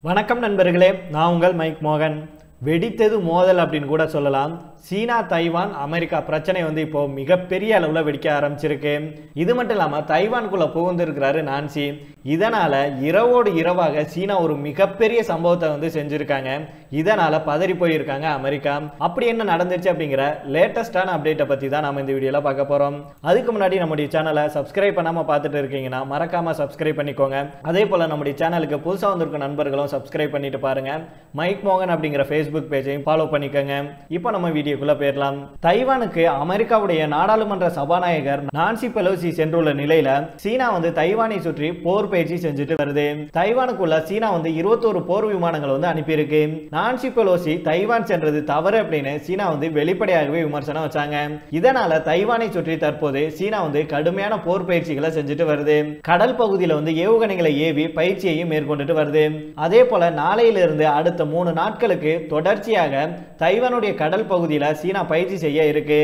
வணக்கம் நண்பர்களே நான் உங்கள் மைக் மோகன். வெடித்தது மோதல் அப்படின்னு கூட சொல்லலாம். சீனா தைவான் அமெரிக்கா பிரச்சனை வந்து இப்போ மிகப்பெரிய அளவில் வெடிக்க ஆரம்பிச்சிருக்கு. இது மட்டும் இல்லாமல் தைவானுக்குள்ள புகுந்திருக்கிறாரு நான்சி. இதனால இரவோடு இரவாக சீனா ஒரு மிகப்பெரிய சம்பவத்தை வந்து செஞ்சிருக்காங்க. இதனால பதறி போயிருக்காங்க அமெரிக்கா. அப்படி என்ன நடந்துச்சு அப்படிங்கிற லேட்டஸ்டான அப்டேட்டை பற்றி தான் நம்ம இந்த வீடியோவில் பார்க்க போகிறோம் அதுக்கு முன்னாடி நம்முடைய சேனலை சப்ஸ்கிரைப் பண்ணாமல் பார்த்துட்டு இருக்கீங்கன்னா மறக்காமல் சப்ஸ்கிரைப் பண்ணிக்கோங்க. அதே போல் நம்முடைய சேனலுக்கு புதுசாக வந்திருக்க நண்பர்களும் சப்ஸ்கிரைப் பண்ணிட்டு பாருங்கள் மைக் மோகன் அப்படிங்கிற ஃபேஸ்புக் பேஜையும் ஃபாலோ பண்ணிக்கோங்க. இப்போ நம்ம வீடியோக்குள்ள போயிடலாம் தைவானுக்கு அமெரிக்காவுடைய நாடாளுமன்ற சபாநாயகர் நான்சி பெலோசி சென்றுள்ள நிலையில சீனா வந்து தைவானை சுற்றி போர் பயிற்சி செஞ்சுட்டு வருது. தைவானுக்குள்ள சீனா வந்து இருபத்தோரு போர் விமானங்கள் வந்து அனுப்பியிருக்கு. நான்சி பெலோசி தைவான் சென்றது தவறு அப்படின்னு சீனா வந்து வெளிப்படையாகவே விமர்சனம் வச்சாங்க. இதனால தைவானை சுற்றி தற்போது சீனா வந்து கடுமையான போர் பயிற்சிகளை செஞ்சுட்டு வருது. கடல் பகுதியில வந்து ஏவுகணைகளை ஏவி பயிற்சியையும் மேற்கொண்டுட்டு வருது. அதே போல நாளையிலிருந்து அடுத்த மூணு நாட்களுக்கு தொடர்ச்சியாக தைவானுடைய கடல் பகுதியை பகுதியில் சீனா பயிற்சி செய்ய இருக்கு.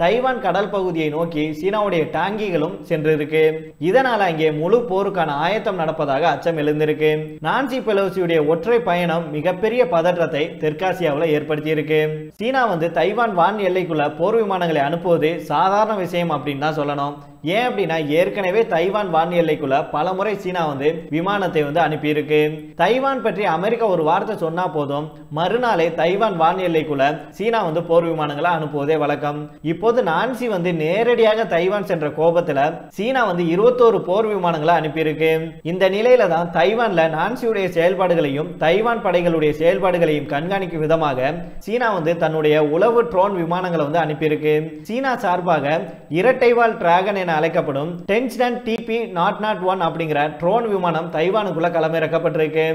தைவான் கடல் பகுதியை நோக்கி சீனாவுடைய டாங்கிகளும் சென்றிருக்கு. இதனால அங்கே முழு போருக்கான ஆயத்தம் நடப்பதாக அச்சம் எழுந்திருக்கு. நான்சி பெலோசியுடைய ஒற்றை பயணம் மிகப்பெரிய பதற்றத்தை தெற்காசியாவில் ஏற்படுத்தியிருக்கு. சீனா வந்து தைவான் வான் எல்லைக்குள்ள போர் விமானங்களை அனுப்புவது சாதாரண விஷயம் அப்படின்னு தான் சொல்லணும். ஏன் அப்படின்னா ஏற்கனவே தைவான் வான் எல்லைக்குள்ள பல முறை சீனா வந்து விமானத்தை வந்து அனுப்பியிருக்கு. தைவான் பற்றி அமெரிக்கா ஒரு வார்த்தை சொன்னா போதும். மறுநாளே தைவான் வான் எல்லைக்குள்ள சீனா வந்து போர் விமானங்களை அனுப்புவதே வழக்கம். இப்போது நான்சி வந்து நேரடியாக தைவான் சென்ற கோபத்துல சீனா வந்து இருபத்தோரு போர் விமானங்களை அனுப்பியிருக்கு. இந்த நிலையில தான் தைவான்ல நான்சியுடைய செயல்பாடுகளையும் தைவான் படைகளுடைய செயல்பாடுகளையும் கண்காணிக்கும் விதமாக சீனா வந்து தன்னுடைய உளவு ட்ரோன் விமானங்களை வந்து அனுப்பியிருக்கு. சீனா சார்பாக இரட்டைவால் டிராகன் என அழைக்கப்படும் டென்ஸ்டன் டிபி நாட் நாட் ஒன் அப்படிங்கிற ட்ரோன் விமானம் தைவானுக்குள்ள களமிறக்கப்பட்டிருக்கு.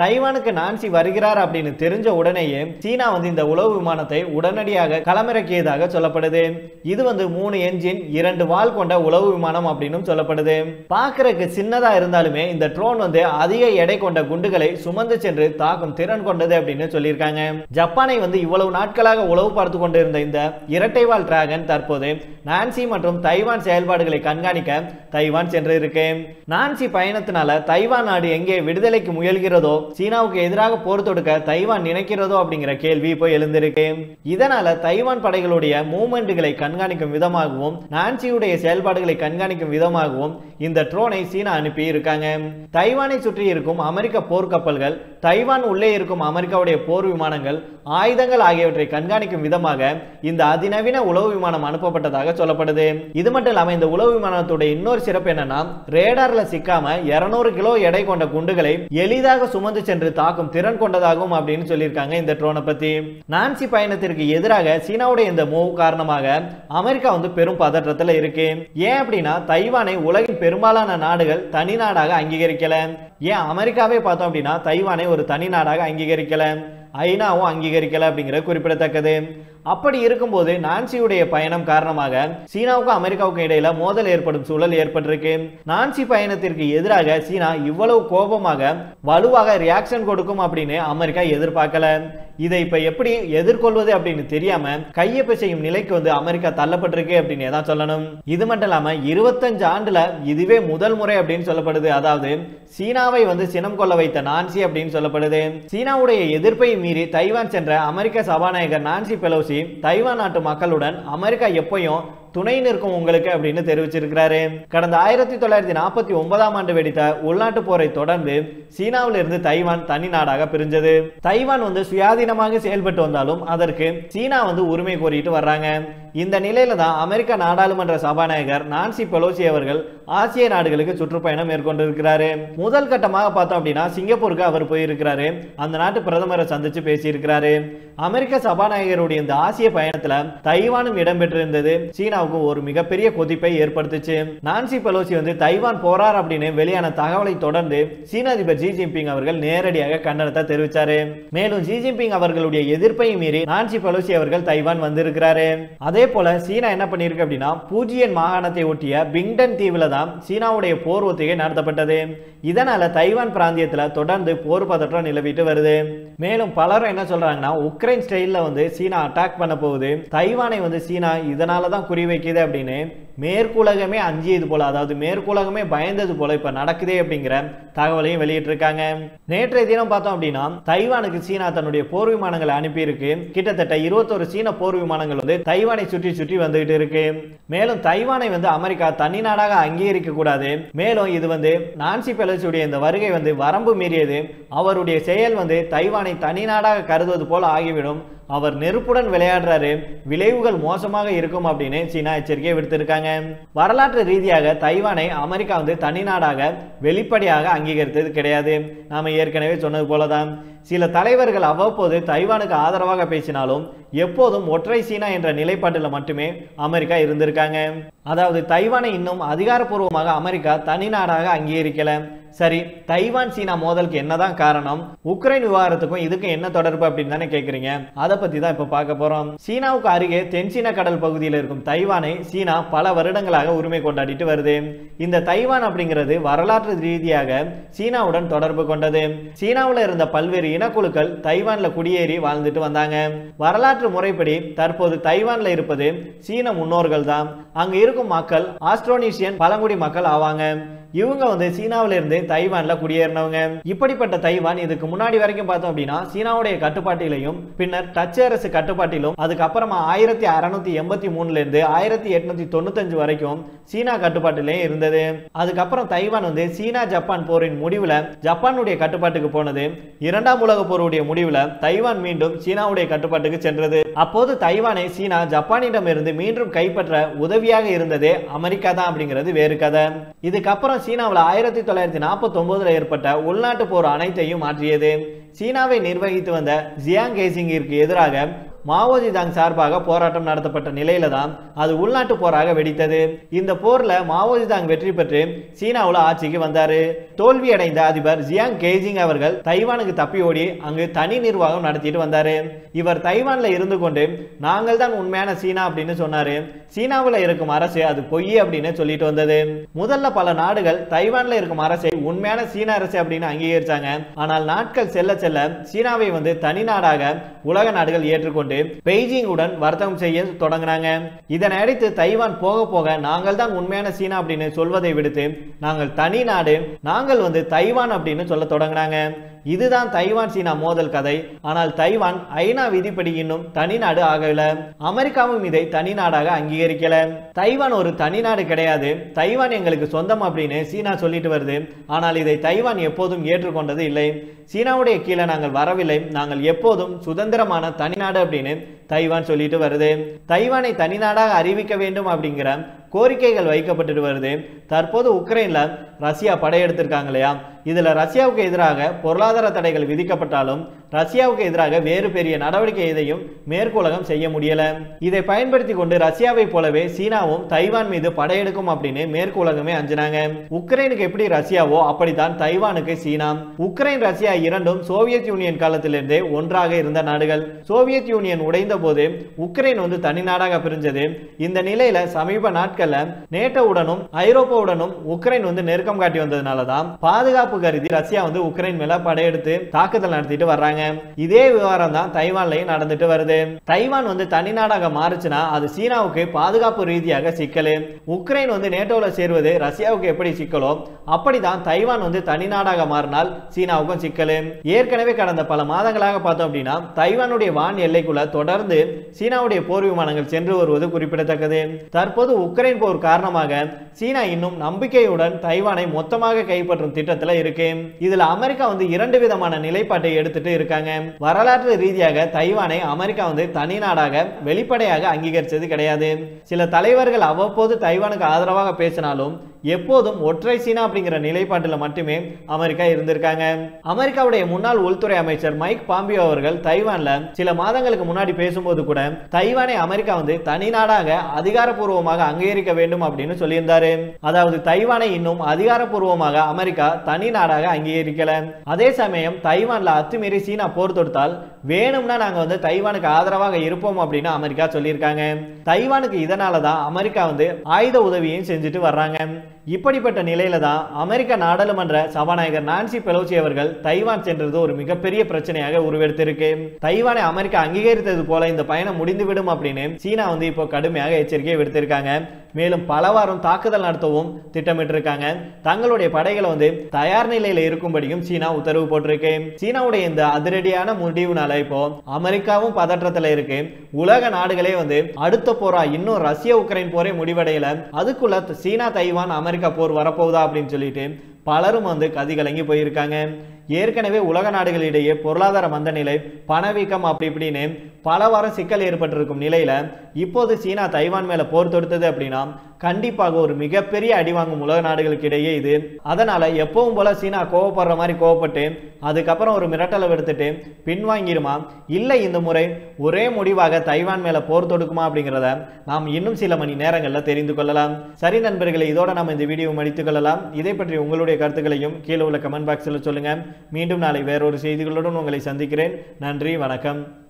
தைவானுக்கு நான்சி வருகிறார் அப்படின்னு தெரிஞ்ச உடனேயே சீனா வந்து இந்த உளவு விமானத்தை உடனடியாக களமிறக்கியதாக சொல்லப்படுது. இது வந்து மூணு என்ஜின் இரண்டு வால் கொண்ட உளவு விமானம் அப்படின்னு சொல்லப்படுது. பாக்குறதுக்கு சின்னதா இருந்தாலுமே இந்த ட்ரோன் வந்து அதிக எடை கொண்ட குண்டுகளை சுமந்து சென்று தாக்கும் திறன் கொண்டது அப்படின்னு சொல்லியிருக்காங்க. ஜப்பானை வந்து இவ்வளவு நாட்களாக உளவு பார்த்து கொண்டிருந்த இந்த இரட்டைவால் டிராகன் தற்போது நான்சி மற்றும் தைவான் செயல்பாடுகளை கண்காணிக்க தைவான் சென்று இருக்கு நான்சி பயணத்தினால தைவான் நாடு எங்கே விடுதலைக்கு முயல்கிறதோ சீனாவுக்கு எதிராக போர் தொடுக்க தைவான் நினைக்கிறதோ அப்படிங்கிற கேள்வி இப்போ எழுந்திருக்கு. இதனால தைவான் படைகளுடைய மூவ்மெண்ட்டுகளை கண்காணிக்கும் விதமாகவும் நான்சியுடைய செயல்பாடுகளை கண்காணிக்கும் விதமாகவும் இந்த ட்ரோனை சீனா அனுப்பி இருக்காங்க தைவானை சுற்றி இருக்கும் அமெரிக்க போர்க்கப்பல்கள் தைவான் உள்ளே இருக்கும் அமெரிக்காவுடைய போர் விமானங்கள் ஆயுதங்கள் ஆகியவற்றை கண்காணிக்கும் விதமாக இந்த அதிநவீன உளவு விமானம் அனுப்பப்பட்டதாக சொல்லப்படுது. இது மட்டும் இல்லாம இந்த உளவு விமானத்துடைய இன்னொரு சிறப்பு என்னன்னா ரேடார்ல சிக்காம 200 கிலோ எடை கொண்ட குண்டுகளை எளிதாக சுமந்து சென்று தாக்கும் திறன் கொண்டதாகும் அப்படின்னு சொல்லியிருக்காங்க இந்த ட்ரோனை பத்தி. நான்சி பயணத்திற்கு எதிராக சீனாவுடைய இந்த மூவ் காரணமாக அமெரிக்கா வந்து பெரும் பதற்றத்துல இருக்கு. ஏன் அப்படின்னா தைவானை உலகின் பெரும்பாலான நாடுகள் தனி நாடாக அங்கீகரிக்கல. ஏன் அமெரிக்காவே பார்த்தோம் அப்படின்னா தைவானை ஒரு தனி நாடாக அங்கீகரிக்கல ஐநாவும் அங்கீகரிக்கல அப்படிங்கிறது குறிப்பிடத்தக்கது. அப்படி இருக்கும்போது நான்சியுடைய பயணம் காரணமாக சீனாவுக்கும் அமெரிக்காவுக்கும் இடையில மோதல் ஏற்படும் சூழல் ஏற்பட்டிருக்கு. நான்சி பயணத்திற்கு எதிராக சீனா இவ்வளவு கோபமாக வலுவாக ரியாக்ஷன் கொடுக்கும் அப்படின்னு அமெரிக்கா எதிர்பார்க்கல. இதை இப்ப எப்படி எதிர்கொள்வது அப்படின்னு தெரியாம கையெப்ப செய்யும் நிலைக்கு வந்து அமெரிக்கா தள்ளப்பட்டிருக்கு அப்படின்னு தான் சொல்லணும். இது மட்டும் இல்லாம இருபத்தஞ்சு ஆண்டுல இதுவே முதல் முறை அப்படின்னு சொல்லப்படுது. அதாவது சீனாவை வந்து சினம் கொள்ள வைத்த நான்சி அப்படின்னு சொல்லப்படுது. சீனாவுடைய எதிர்ப்பை மீறி தைவான் சென்ற அமெரிக்க சபாநாயகர் நான்சி பெலோசி தைவான் நாட்டு மக்களுடன் அமெரிக்கா எப்பயும் துணை நிற்கும் உங்களுக்கு அப்படின்னு தெரிவிச்சிருக்கிறாரு. கடந்த ஆயிரத்தி தொள்ளாயிரத்தி நாற்பத்தி ஒன்பதாம் ஆண்டு வெடித்த உள்நாட்டு போரை தொடர்ந்து சீனாவில் இருந்து தைவான் தனி நாடாக பிரிஞ்சது. தைவான் வந்து சுயாதீனமாக செயல்பட்டு வந்தாலும் அதற்கு சீனா வந்து உரிமை கோரிட்டு வர்றாங்க. இந்த நிலையில தான் அமெரிக்க நாடாளுமன்ற சபாநாயகர் நான்சி பெலோசி அவர்கள் ஆசிய நாடுகளுக்கு சுற்றுப்பயணம் மேற்கொண்டிருக்கிறாரு. முதல் கட்டமாக பார்த்தோம் அப்படின்னா சிங்கப்பூருக்கு அவர் போயிருக்கிறாரு. அந்த நாட்டு பிரதமரை சந்திச்சு பேசியிருக்கிறாரு. அமெரிக்க சபாநாயகருடைய இந்த ஆசிய பயணத்துல தைவானும் இடம்பெற்றிருந்தது சீனா சீனாவுக்கு ஒரு மிகப்பெரிய கொதிப்பை ஏற்படுத்துச்சு. நான்சி பெலோசி வந்து தைவான் போறார் அப்படின்னு வெளியான தகவலை தொடர்ந்து சீன அதிபர் ஜி ஜின்பிங் அவர்கள் நேரடியாக கண்டனத்தை தெரிவித்தாரு மேலும் ஜி ஜின்பிங் அவர்களுடைய எதிர்ப்பை மீறி நான்சி பெலோசி அவர்கள் தைவான் வந்திருக்கிறாரு. அதே போல சீனா என்ன பண்ணிருக்கு அப்படின்னா பூஜியன் மாகாணத்தை ஒட்டிய பிங்டன் தீவுல தான் சீனாவுடைய போர் ஒத்திகை நடத்தப்பட்டது. இதனால தைவான் பிராந்தியத்தில் தொடர்ந்து போர் பதற்றம் நிலவிட்டு வருது. மேலும் பலரும் என்ன சொல்றாங்கன்னா உக்ரைன் ஸ்டைலில் வந்து சீனா அட்டாக் பண்ண போகுது. தைவானை வந்து சீனா இதனால தான் குறிவை வைக்குது அப்படின்னு மேற்குலகமே அஞ்சியது போல அதாவது மேற்குலகமே பயந்தது போல இப்ப நடக்குதே அப்படிங்கிற தகவலையும் வெளியிட்டிருக்காங்க. நேற்றைய தினம் பார்த்தோம் அப்படின்னா தைவானுக்கு சீனா தன்னுடைய போர் விமானங்களை அனுப்பியிருக்கு. கிட்டத்தட்ட இருபத்தொரு சீன போர் விமானங்கள் வந்து தைவானை சுற்றி சுற்றி வந்துகிட்டு இருக்கு. மேலும் தைவானை வந்து அமெரிக்கா தனி நாடாக அங்கீகரிக்க கூடாது. மேலும் இது வந்து நான்சி பெலசியுடைய இந்த வருகை வந்து வரம்பு மீறியது. அவருடைய செயல் வந்து தைவானை தனி நாடாக கருதுவது போல ஆகிவிடும். அவர் நெருப்புடன் விளையாடுறாரு. விளைவுகள் மோசமாக இருக்கும் அப்படின்னு சீனா எச்சரிக்கை விடுத்திருக்காங்க. வரலாற்று ரீதியாக தைவானை அமெரிக்கா வந்து தனி நாடாக வெளிப்படையாக அங்கீகரித்தது கிடையாது. நாம ஏற்கனவே சொன்னது போலதான். சில தலைவர்கள் அவ்வப்போது தைவானுக்கு ஆதரவாக பேசினாலும் எப்போதும் ஒற்றை சீனா என்ற நிலைப்பாட்டில் மட்டுமே அமெரிக்கா இருந்திருக்காங்க. அதாவது தைவானை இன்னும் அதிகாரப்பூர்வமாக அமெரிக்கா தனி நாடாக அங்கீகரிக்கல. சரி தைவான் சீனா மோதலுக்கு என்னதான் காரணம்? உக்ரைன் விவகாரத்துக்கும் இதுக்கும் என்ன தொடர்பு அப்படின்னு தானே கேக்குறீங்க? அதை பத்தி தான் இப்ப பார்க்க போறோம். சீனாவுக்கு அருகே தென்சீன கடல் பகுதியில் இருக்கும் தைவானை சீனா பல வருடங்களாக உரிமை கொண்டாடிட்டு வருது. இந்த தைவான் அப்படிங்கிறது வரலாற்று ரீதியாக சீனாவுடன் தொடர்பு கொண்டது. சீனாவுல இருந்த பல்வேறு இனக்குழுக்கள் தைவானில் குடியேறி வாழ்ந்துட்டு வந்தாங்க. வரலாற்று முறைப்படி தற்போது தைவான்ல இருப்பது சீன முன்னோர்கள் தான் அங்க இருக்கும் மக்கள் ஆஸ்ட்ரோனேஷியன் பழங்குடி மக்கள் ஆவாங்க. இவங்க வந்து சீனாவில இருந்து தைவான்ல குடியேறினவங்க. இப்படிப்பட்ட தைவான் இதுக்கு முன்னாடி வரைக்கும் பார்த்தோம் அப்படின்னா சீனாவுடைய கட்டுப்பாட்டிலையும் பின்னர் டச் அரசு கட்டுப்பாட்டிலும் அதுக்கப்புறமா ஆயிரத்தி அறுநூத்தி எண்பத்தி மூணுல இருந்து ஆயிரத்தி எட்நூத்தி தொண்ணூத்தஞ்சு வரைக்கும் சீனா கட்டுப்பாட்டிலையும் இருந்தது. அதுக்கப்புறம் தைவான் வந்து சீனா ஜப்பான் போரின் முடிவுல ஜப்பானுடைய கட்டுப்பாட்டுக்கு போனது. இரண்டாம் உலக போருடைய முடிவுல தைவான் மீண்டும் சீனாவுடைய கட்டுப்பாட்டுக்கு சென்றது. அப்போது தைவானை சீனா ஜப்பானிடம் இருந்து மீண்டும் கைப்பற்ற உதவியாக இருந்ததே அமெரிக்கா தான் அப்படிங்கிறது வேறு கதை. இதுக்கப்புறம் சீனாவில் ஆயிரத்தி தொள்ளாயிரத்தி நாற்பத்தி ஏற்பட்ட உள்நாட்டு போர் அனைத்தையும் மாற்றியது. சீனாவை நிர்வகித்து வந்த ஜியாங் கேசிங்கிற்கு எதிராக மாவோஜிதாங் சார்பாக போராட்டம் நடத்தப்பட்ட நிலையில தான் அது உள்நாட்டு போராக வெடித்தது. இந்த போர்ல மாவோஜிதாங் வெற்றி பெற்று சீனாவுல ஆட்சிக்கு வந்தாரு. தோல்வி அடைந்த அதிபர் ஜியாங் கேஜிங் அவர்கள் தைவானுக்கு தப்பி ஓடி அங்கு தனி நிர்வாகம் நடத்திட்டு வந்தாரு. இவர் தைவான்ல இருந்து கொண்டு நாங்கள் தான் உண்மையான சீனா அப்படின்னு சொன்னாரு. சீனாவில் இருக்கும் அரசு அது பொய் அப்படின்னு சொல்லிட்டு வந்தது. முதல்ல பல நாடுகள் தைவான்ல இருக்கும் அரசை உண்மையான சீன அரசு அப்படின்னு அங்கீகரிச்சாங்க. ஆனால் நாட்கள் செல்ல செல்ல சீனாவை வந்து தனி நாடாக உலக நாடுகள் ஏற்றுக்கொண்டு பெய்ஜிங்குடன் வர்த்தகம் செய்ய தொடங்கினாங்க இதனையடுத்து தைவான் போக போக நாங்கள் தான் உண்மையான சீனா அப்படின்னு சொல்வதை விடுத்து நாங்கள் தனி நாடு நாங்கள் வந்து தைவான் அப்படின்னு சொல்ல தொடங்கினாங்க இதுதான் தைவான் சீனா மோதல் கதை. ஆனால் தைவான் ஐநா விதிப்படி இன்னும் தனி நாடு ஆகல. அமெரிக்காவும் இதை தனி நாடாக அங்கீகரிக்கல. தைவான் ஒரு தனி நாடு கிடையாது. தைவான் எங்களுக்கு சொந்தம் அப்படின்னு சீனா சொல்லிட்டு வருது. ஆனால் இதை தைவான் எப்போதும் ஏற்றுக்கொண்டது இல்லை. சீனாவுடைய கீழே நாங்கள் வரவில்லை. நாங்கள் எப்போதும் சுதந்திரமான தனிநாடு அப்படின்னு தைவான் சொல்லிட்டு வருது. தைவானை தனிநாடாக அறிவிக்க வேண்டும் அப்படிங்கிற கோரிக்கைகள் வைக்கப்பட்டுட்டு வருது. தற்போது உக்ரைன்ல ரஷ்யா படையெடுத்திருக்காங்க இல்லையா? இதுல ரஷ்யாவுக்கு எதிராக பொருளாதார தடைகள் விதிக்கப்பட்டாலும் ரஷ்யாவுக்கு எதிராக வேறு பெரிய நடவடிக்கை எதையும் மேற்குலகம் செய்ய முடியல. இதை பயன்படுத்தி கொண்டு ரஷ்யாவை போலவே சீனாவும் தைவான் மீது படையெடுக்கும் அப்படின்னு மேற்குலகமே அஞ்சினாங்க. உக்ரைனுக்கு எப்படி ரஷ்யாவோ அப்படித்தான் தைவானுக்கு சீனா. உக்ரைன் ரஷ்யா இரண்டும் சோவியத் யூனியன் காலத்திலிருந்தே ஒன்றாக இருந்த நாடுகள். சோவியத் யூனியன் உடைந்த போது உக்ரைன் வந்து தனி நாடாக பிரிஞ்சது. இந்த நிலையில சமீப நாட்கள்ல நேட்டோவுடனும் ஐரோப்பாவுடனும் உக்ரைன் வந்து நெருக்கம் காட்டி வந்ததுனால தான் பாதுகாப்பு கருதி ரஷ்யா வந்து உக்ரைன் மேல படையெடுத்து தாக்குதல் நடத்திட்டு வர்றாங்க. இதே விவகாரம் தான் தைவான்லையும் நடந்துட்டு வருது. தைவான் வந்து தனிநாடாக மாறுச்சுன்னா அது சீனாவுக்கு பாதுகாப்பு ரீதியாக சிக்கலு. உக்ரைன் வந்து நேட்டோவில் சேர்வது ரஷ்யாவுக்கு எப்படி சிக்கலோ அப்படிதான் தைவான் வந்து தனிநாடாக மாறினால் சீனாவுக்கும் சிக்கலு. ஏற்கனவே கடந்த பல மாதங்களாக பார்த்தோம் அப்படின்னா தைவானுடைய வான் எல்லைக்குள்ள தொடர்ந்து சீனாவுடைய போர் விமானங்கள் சென்று வருவது குறிப்பிடத்தக்கது. தற்போது உக்ரைன் போர் காரணமாக சீனா இன்னும் நம்பிக்கையுடன் தைவானை மொத்தமாக கைப்பற்றும் திட்டத்தில் இருக்கு. இதுல அமெரிக்கா வந்து இரண்டு விதமான நிலைப்பாட்டை எடுத்துட்டு இருக்க இருக்காங்க வரலாற்று ரீதியாக தைவானை அமெரிக்கா வந்து தனி நாடாக வெளிப்படையாக அங்கீகரித்தது கிடையாது. சில தலைவர்கள் அவ்வப்போது தைவானுக்கு ஆதரவாக பேசினாலும் எப்போதும் ஒற்றை சீனா அப்படிங்கிற நிலைப்பாட்டில் மட்டுமே அமெரிக்கா இருந்திருக்காங்க. அமெரிக்காவுடைய முன்னாள் உள்துறை அமைச்சர் மைக் பாம்பியோ அவர்கள் தைவான்ல சில மாதங்களுக்கு முன்னாடி பேசும்போது கூட தைவானை அமெரிக்கா வந்து தனி நாடாக அதிகாரப்பூர்வமாக அங்கீகரிக்க வேண்டும் அப்படின்னு சொல்லியிருந்தாரு. அதாவது தைவானை இன்னும் அதிகாரப்பூர்வமாக அமெரிக்கா தனி நாடாக அங்கீகரிக்கல. அதே சமயம் தைவான்ல அத்துமீறி சீனா போர் தொடுத்தால் வேணும்னா நாங்க வந்து தைவானுக்கு ஆதரவாக இருப்போம் அப்படின்னு அமெரிக்கா சொல்லியிருக்காங்க. தைவானுக்கு இதனால தான் அமெரிக்கா வந்து ஆயுத உதவியும் செஞ்சுட்டு வர்றாங்க. இப்படிப்பட்ட நிலையில தான் அமெரிக்க நாடாளுமன்ற சபாநாயகர் நான்சி பெலோசி அவர்கள் தைவான் சென்றது ஒரு மிகப்பெரிய பிரச்சனையாக உருவெடுத்திருக்கு. தைவானை அமெரிக்கா அங்கீகரித்தது போல இந்த பயணம் முடிந்துவிடும் அப்படின்னு சீனா வந்து இப்போ கடுமையாக எச்சரிக்கை விடுத்திருக்காங்க. மேலும் பல வாரம் தாக்குதல் நடத்தவும் திட்டமிட்டிருக்காங்க. தங்களுடைய படைகளை வந்து தயார் நிலையில இருக்கும்படியும் சீனா உத்தரவு போட்டிருக்கு. சீனாவுடைய இந்த அதிரடியான முடிவுனால இப்போ அமெரிக்காவும் பதற்றத்துல இருக்கு. உலக நாடுகளே வந்து அடுத்த போரா இன்னும் ரஷ்ய உக்ரைன் போரே முடிவடையல. அதுக்குள்ள சீனா தைவான் அமெரிக்கா போர் வரப்போகுதா அப்படின்னு சொல்லிட்டு பலரும் வந்து கதி கலங்கி போயிருக்காங்க. ஏற்கனவே உலக நாடுகளிடையே பொருளாதார மந்த நிலை பணவீக்கம் அப்படி இப்படின்னு பல வாரம் சிக்கல் ஏற்பட்டிருக்கும் நிலையில் இப்போது சீனா தைவான் மேலே போர் தொடுத்தது அப்படின்னா கண்டிப்பாக ஒரு மிகப்பெரிய அடி வாங்கும் உலக நாடுகளுக்கு இடையே இது. அதனால் எப்பவும் போல சீனா கோவப்படுற மாதிரி கோவப்பட்டு அதுக்கப்புறம் ஒரு மிரட்டலை எடுத்துட்டு பின்வாங்கிடுமா? இல்லை இந்த முறை ஒரே முடிவாக தைவான் மேலே போர் தொடுக்குமா அப்படிங்கிறத நாம் இன்னும் சில மணி நேரங்களில் தெரிந்து கொள்ளலாம். சரி நண்பர்களை இதோட நாம் இந்த வீடியோ முடித்துக் கொள்ளலாம். இதை பற்றி உங்களுடைய கருத்துக்களையும் கீழே உள்ள கமெண்ட் பாக்ஸில் சொல்லுங்க. மீண்டும் நாளை வேறொரு செய்திகளுடன் உங்களை சந்திக்கிறேன். நன்றி வணக்கம்.